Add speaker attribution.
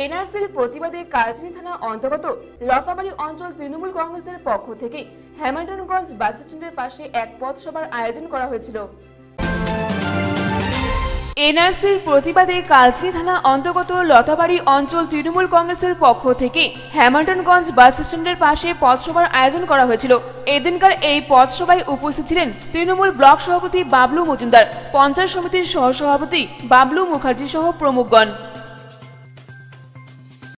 Speaker 1: এনআরসির প্রতিবাদে কালচিনি থানা অন্তর্গত লতাবাড়ি অঞ্চল তৃণমূল কংগ্রেসের পক্ষ থেকে হ্যামিল্টনগঞ্জ বাস স্ট্যান্ডের পাশে এক পথসভার আয়োজন করা হয়েছিল। এনআরসির প্রতিবাদে কালচিনি থানা অন্তর্গত লতাবাড়ি অঞ্চল তৃণমূল কংগ্রেসের পক্ষ থেকে হ্যামিল্টনগঞ্জ বাস স্ট্যান্ডের পাশে পথসভার আয়োজন করা হয়েছিল। এদিনকার এই পথসভায় উপস্থিত ছিলেন তৃণমূল ব্লক সভাপতি বাবলু মজুমদার, পঞ্চায়েত সমিতির সহসভাপতি বাবলু মুখার্জি সহ প্রমুখগণ।